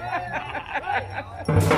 right?